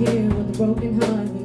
with a broken heart.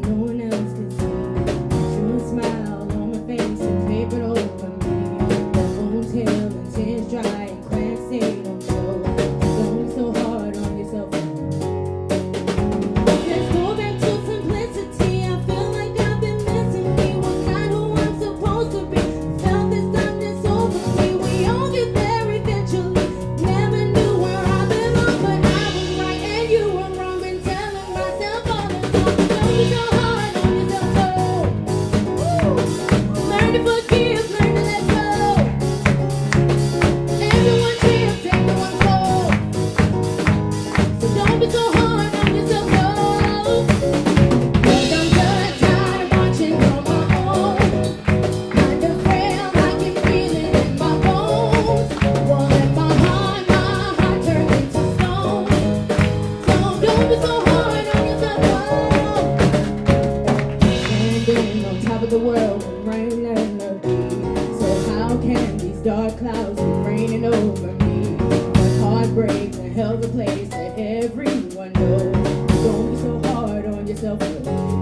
how can these dark clouds be raining over me? My heartbreak the hell's a place that everyone knows. Don't be so hard on yourself.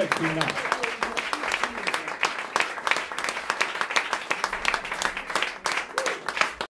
我的天呐